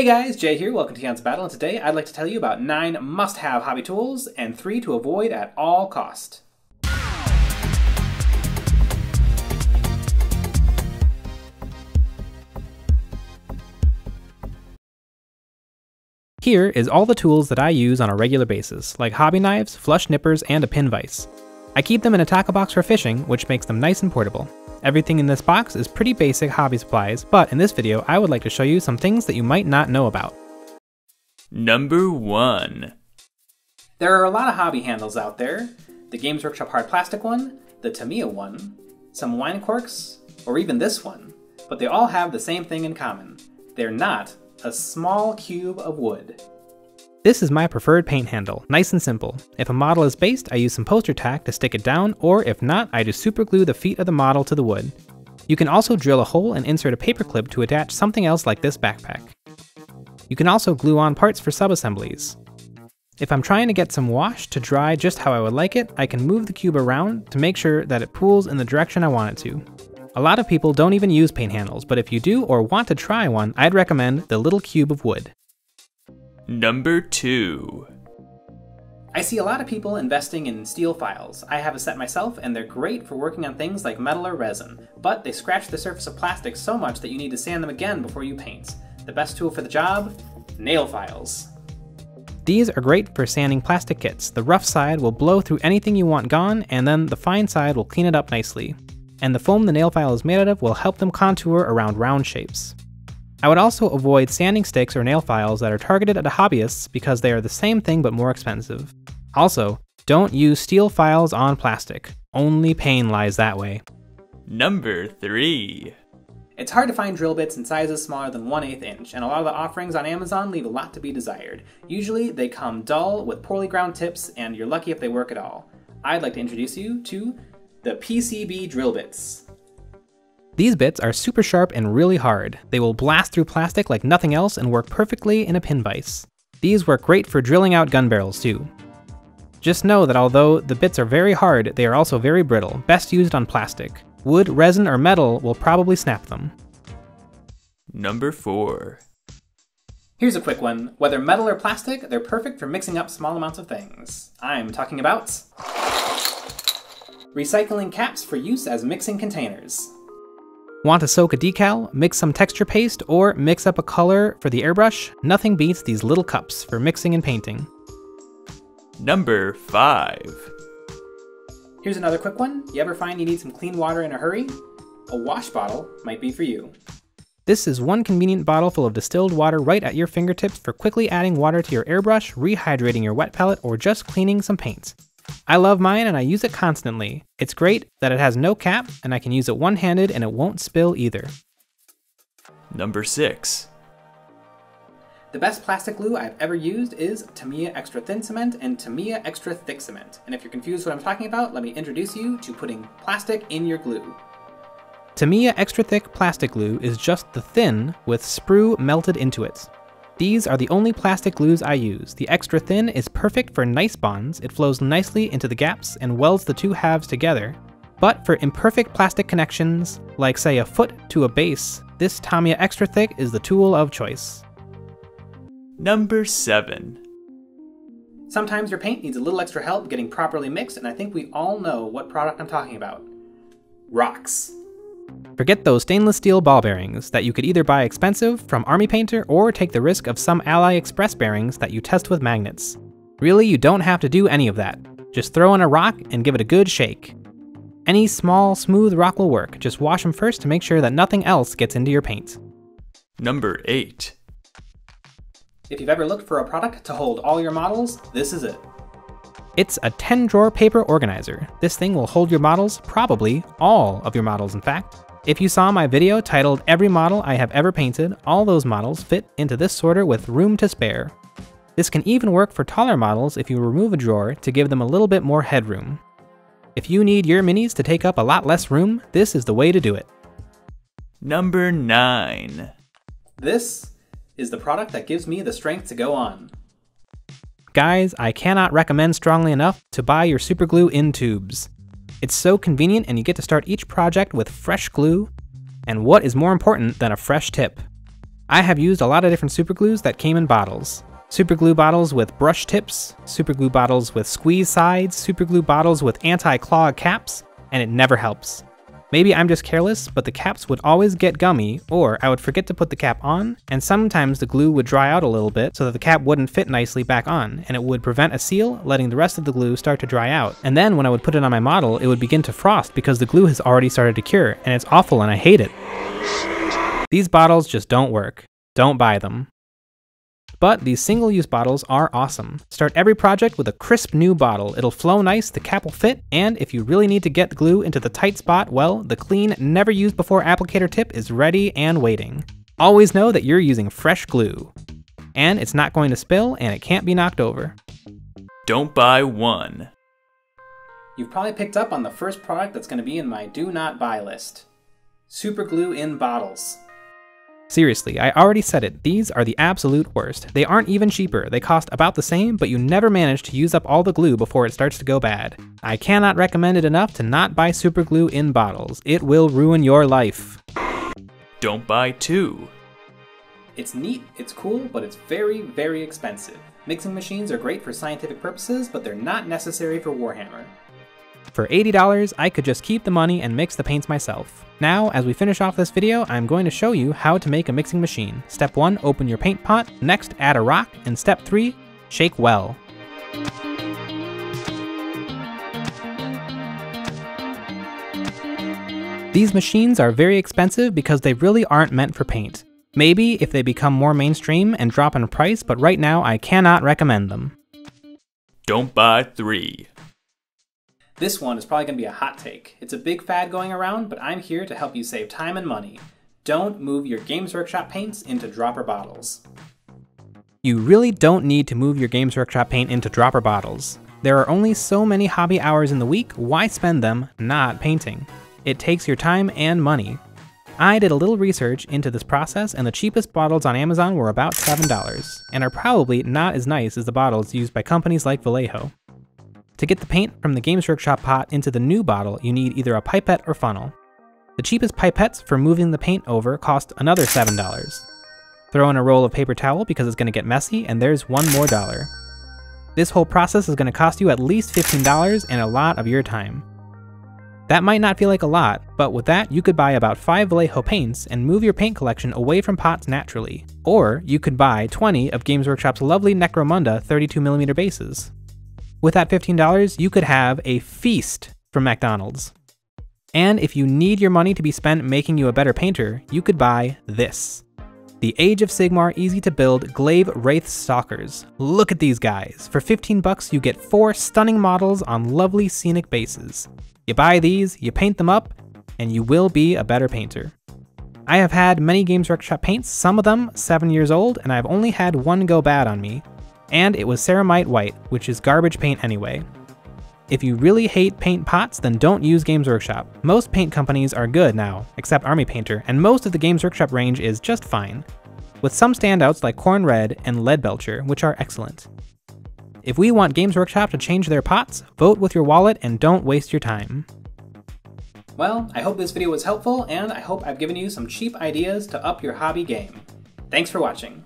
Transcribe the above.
Hey guys, Jay here, welcome to Eons of Battle, and today I'd like to tell you about 9 must-have hobby tools and 3 to avoid at all cost. Here is all the tools that I use on a regular basis, like hobby knives, flush nippers, and a pin vise. I keep them in a tackle box for fishing, which makes them nice and portable. Everything in this box is pretty basic hobby supplies, but in this video I would like to show you some things that you might not know about. Number 1. There are a lot of hobby handles out there. The Games Workshop hard plastic one, the Tamiya one, some wine corks, or even this one. But they all have the same thing in common. They're not a small cube of wood. This is my preferred paint handle, nice and simple. If a model is based, I use some poster tack to stick it down, or if not, I just super glue the feet of the model to the wood. You can also drill a hole and insert a paper clip to attach something else like this backpack. You can also glue on parts for subassemblies. If I'm trying to get some wash to dry just how I would like it, I can move the cube around to make sure that it pools in the direction I want it to. A lot of people don't even use paint handles, but if you do or want to try one, I'd recommend the little cube of wood. Number 2. I see a lot of people investing in steel files. I have a set myself, and they're great for working on things like metal or resin, but they scratch the surface of plastic so much that you need to sand them again before you paint. The best tool for the job? Nail files. These are great for sanding plastic kits. The rough side will blow through anything you want gone, and then the fine side will clean it up nicely. And the foam the nail file is made out of will help them contour around round shapes. I would also avoid sanding sticks or nail files that are targeted at hobbyists because they are the same thing but more expensive. Also, don't use steel files on plastic. Only pain lies that way. Number 3. It's hard to find drill bits in sizes smaller than 1 8 inch, and a lot of the offerings on Amazon leave a lot to be desired. Usually, they come dull with poorly ground tips, and you're lucky if they work at all. I'd like to introduce you to the PCB drill bits. These bits are super sharp and really hard. They will blast through plastic like nothing else and work perfectly in a pin vise. These work great for drilling out gun barrels too. Just know that although the bits are very hard, they are also very brittle, best used on plastic. Wood, resin, or metal will probably snap them. Number 4. Here's a quick one. Whether metal or plastic, they're perfect for mixing up small amounts of things. I'm talking about recycling caps for use as mixing containers. Want to soak a decal, mix some texture paste, or mix up a color for the airbrush? Nothing beats these little cups for mixing and painting. Number 5. Here's another quick one. You ever find you need some clean water in a hurry? A wash bottle might be for you. This is one convenient bottle full of distilled water right at your fingertips for quickly adding water to your airbrush, rehydrating your wet palette, or just cleaning some paint. I love mine and I use it constantly. It's great that it has no cap and I can use it one-handed and it won't spill either. Number 6. The best plastic glue I've ever used is Tamiya Extra Thin Cement and Tamiya Extra Thick Cement. And if you're confused what I'm talking about, let me introduce you to putting plastic in your glue. Tamiya Extra Thick Plastic Glue is just the thin with sprue melted into it. These are the only plastic glues I use. The extra thin is perfect for nice bonds, it flows nicely into the gaps and welds the two halves together. But for imperfect plastic connections, like say a foot to a base, this Tamiya Extra Thick is the tool of choice. Number 7. Sometimes your paint needs a little extra help getting properly mixed, and I think we all know what product I'm talking about. Rocks. Forget those stainless steel ball bearings that you could either buy expensive from Army Painter or take the risk of some AliExpress bearings that you test with magnets. Really, you don't have to do any of that. Just throw in a rock and give it a good shake. Any small, smooth rock will work, just wash them first to make sure that nothing else gets into your paint. Number 8. If you've ever looked for a product to hold all your models, this is it. It's a 10 drawer paper organizer. This thing will hold your models, probably all of your models in fact. If you saw my video titled Every Model I Have Ever Painted, all those models fit into this sorter with room to spare. This can even work for taller models if you remove a drawer to give them a little bit more headroom. If you need your minis to take up a lot less room, this is the way to do it. Number 9. This is the product that gives me the strength to go on. Guys, I cannot recommend strongly enough to buy your super glue in tubes. It's so convenient and you get to start each project with fresh glue, and what is more important than a fresh tip? I have used a lot of different superglues that came in bottles. Superglue bottles with brush tips, superglue bottles with squeeze sides, superglue bottles with anti-clog caps, and it never helps. Maybe I'm just careless, but the caps would always get gummy, or I would forget to put the cap on, and sometimes the glue would dry out a little bit so that the cap wouldn't fit nicely back on, and it would prevent a seal, letting the rest of the glue start to dry out. And then when I would put it on my model, it would begin to frost because the glue has already started to cure, and it's awful and I hate it. These bottles just don't work. Don't buy them. But these single-use bottles are awesome. Start every project with a crisp new bottle. It'll flow nice, the cap will fit, and if you really need to get glue into the tight spot, well, the clean, never used before applicator tip is ready and waiting. Always know that you're using fresh glue. And it's not going to spill, and it can't be knocked over. Don't buy one. You've probably picked up on the first product that's going to be in my do not buy list. Super glue in bottles. Seriously, I already said it, these are the absolute worst. They aren't even cheaper, they cost about the same, but you never manage to use up all the glue before it starts to go bad. I cannot recommend it enough to not buy super glue in bottles. It will ruin your life. Don't buy two. It's neat, it's cool, but it's very, very expensive. Mixing machines are great for scientific purposes, but they're not necessary for Warhammer. For $80, I could just keep the money and mix the paints myself. Now, as we finish off this video, I'm going to show you how to make a mixing machine. Step 1, open your paint pot, next add a rock, and step 3, shake well. These machines are very expensive because they really aren't meant for paint. Maybe if they become more mainstream and drop in price, but right now I cannot recommend them. Don't buy three. This one is probably going to be a hot take. It's a big fad going around, but I'm here to help you save time and money. Don't move your Games Workshop paints into dropper bottles. You really don't need to move your Games Workshop paint into dropper bottles. There are only so many hobby hours in the week, why spend them not painting? It takes your time and money. I did a little research into this process and the cheapest bottles on Amazon were about $7, and are probably not as nice as the bottles used by companies like Vallejo. To get the paint from the Games Workshop pot into the new bottle, you need either a pipette or funnel. The cheapest pipettes for moving the paint over cost another $7. Throw in a roll of paper towel because it's going to get messy, and there's one more dollar. This whole process is going to cost you at least $15 and a lot of your time. That might not feel like a lot, but with that, you could buy about 5 Vallejo paints and move your paint collection away from pots naturally. Or you could buy 20 of Games Workshop's lovely Necromunda 32mm bases. With that $15, you could have a feast from McDonald's. And if you need your money to be spent making you a better painter, you could buy this. The Age of Sigmar easy to build Glaivewraith Stalkers. Look at these guys. For 15 bucks, you get four stunning models on lovely scenic bases. You buy these, you paint them up, and you will be a better painter. I have had many Games Workshop paints, some of them 7 years old, and I've only had one go bad on me, and it was ceramite white, which is garbage paint anyway. If you really hate paint pots, then don't use Games Workshop. Most paint companies are good now, except Army Painter, and most of the Games Workshop range is just fine, with some standouts like Khorne Red and Lead Belcher, which are excellent. If we want Games Workshop to change their pots, vote with your wallet and don't waste your time. Well, I hope this video was helpful, and I hope I've given you some cheap ideas to up your hobby game. Thanks for watching.